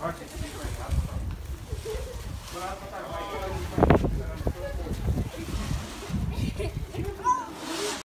Olha.